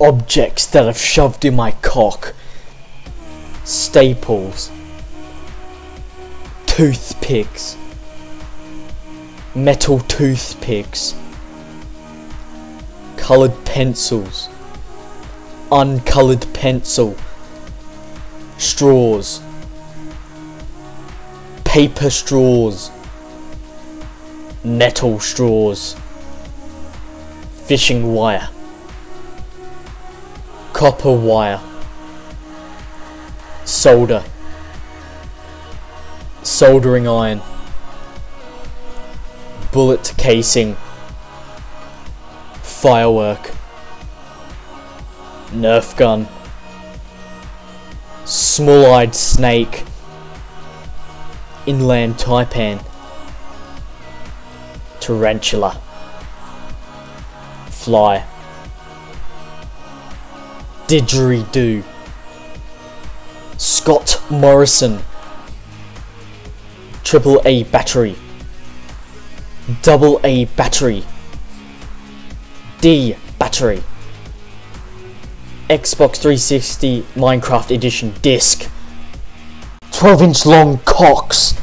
objects that I've shoved in my cock. Staples. Toothpicks. Metal toothpicks. Coloured pencils. Uncoloured pencil. Straws. Paper straws. Metal straws. Fishing wire copper wire, solder, soldering iron, bullet casing, firework, nerf gun, small-eyed snake, inland taipan, tarantula, fly didgeridoo. Scott Morrison. Triple A battery. Double A battery. D battery. Xbox 360 Minecraft Edition disc. 12 inch long cocks.